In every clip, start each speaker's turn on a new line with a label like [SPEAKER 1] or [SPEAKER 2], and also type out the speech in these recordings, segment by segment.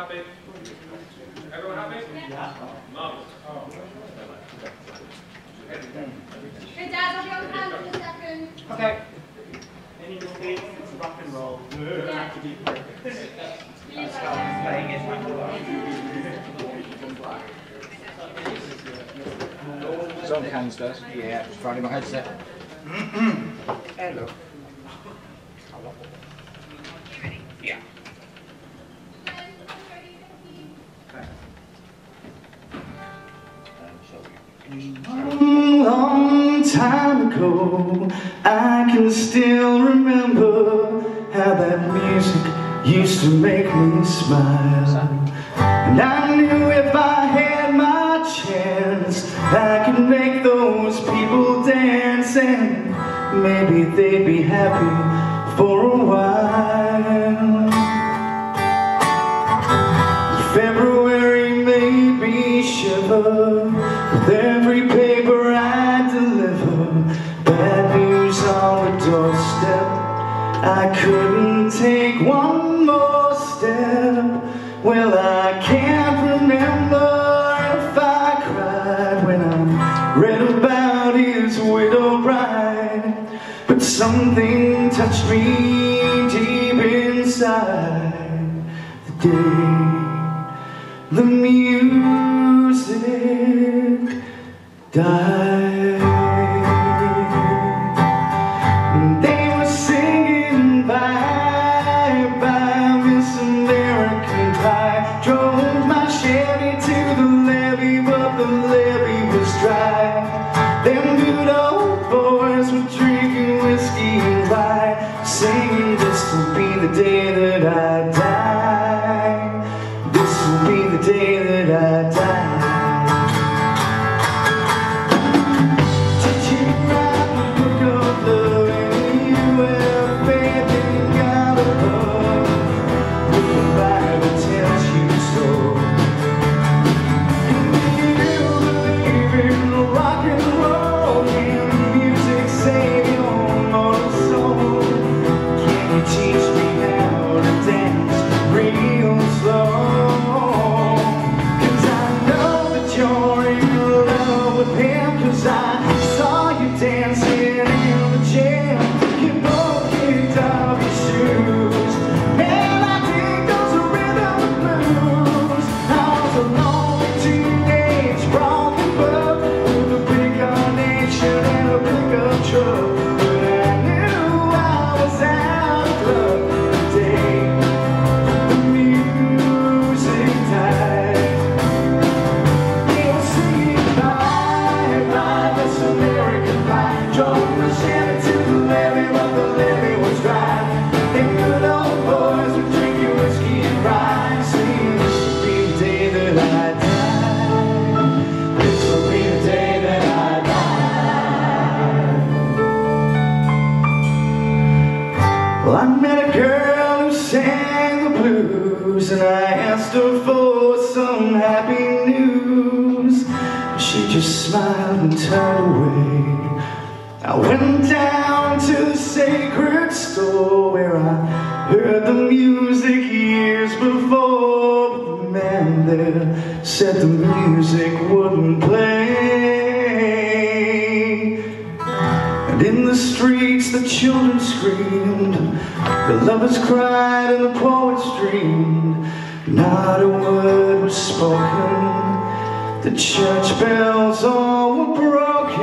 [SPEAKER 1] Happy? Everyone happy? Yeah. Marvelous.
[SPEAKER 2] Hey, Dad, I'll be on hand in a second.
[SPEAKER 3] Okay. Any mistakes? It's rock and roll. You don't have to be perfect. Playing it
[SPEAKER 4] Some cans does. Yeah, just finding my headset. Hello.
[SPEAKER 5] Long, long time ago, I can still remember how that music used to make me smile. And I knew if I had my chance, I could make those people dance and maybe they'd be happy for a while. February made me shiver I couldn't take one more step. Well, I can't remember if I cried when I read about his widow bride. But something touched me deep inside the day the music died. The day that I pickup news. She just smiled and turned away. I went down to the sacred store Where I heard the music years before. But the man there said the music wouldn't play. And in the streets the children screamed, the lovers cried and the poets dreamed. Not a word was spoken, the church bells all were broken.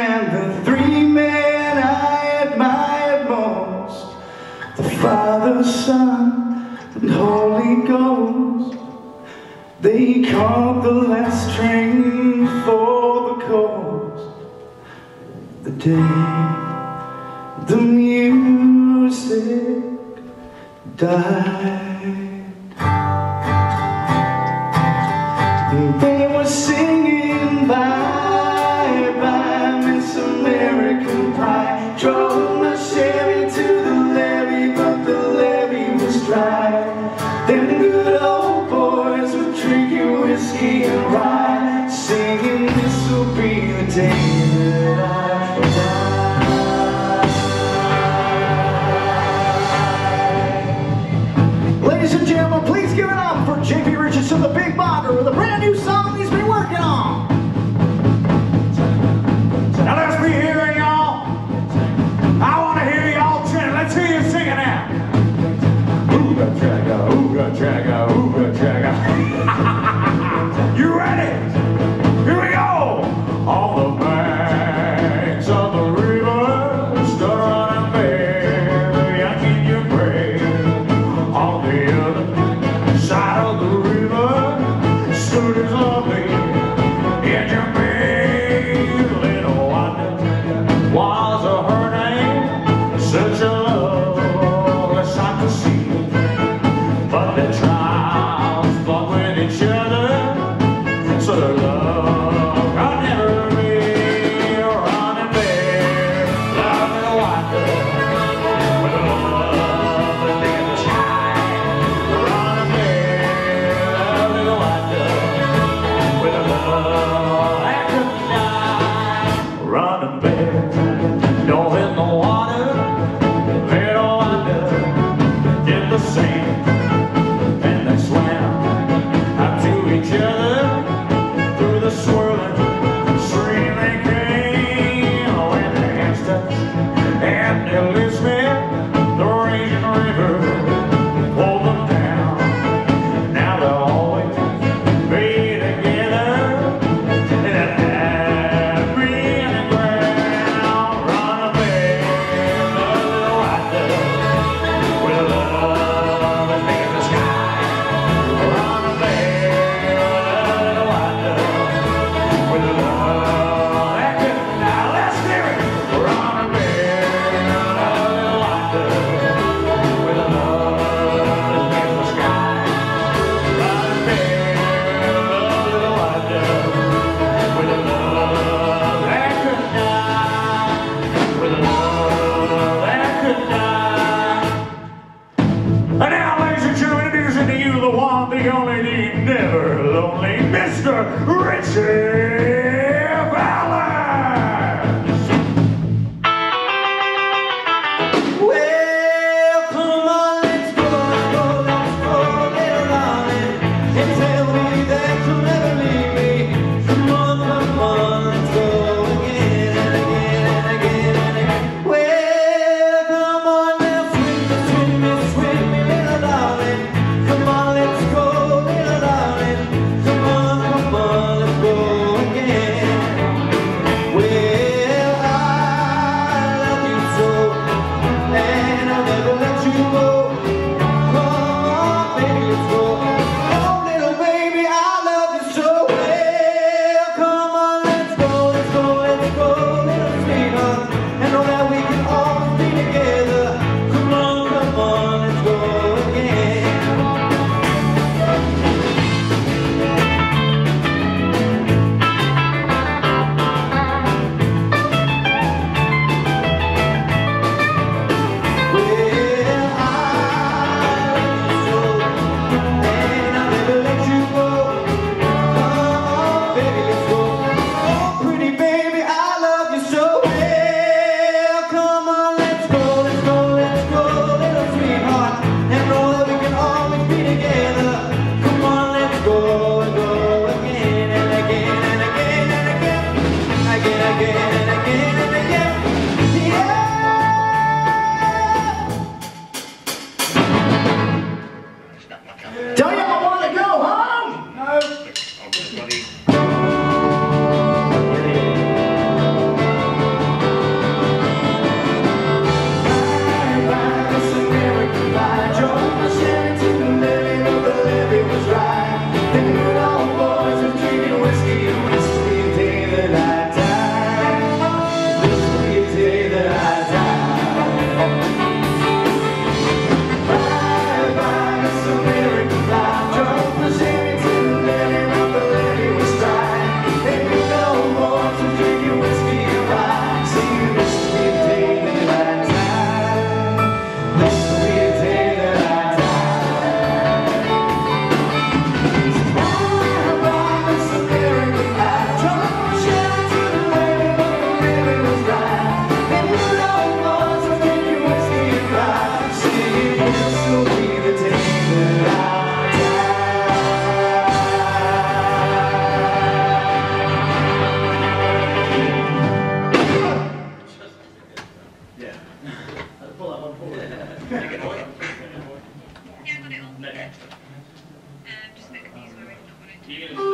[SPEAKER 5] And the three men I admired most, the Father, Son, and Holy Ghost, they caught the last train for the coast the day the music died. They were singing
[SPEAKER 6] ooga, traga, ooga, traga. the only, need never lonely Mr.
[SPEAKER 3] Ritchie. He is.